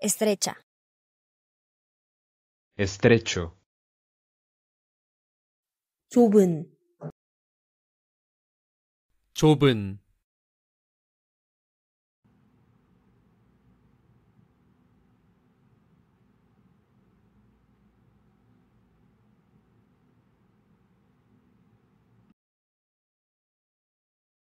estrecha, estrecho, 좁은, 좁은.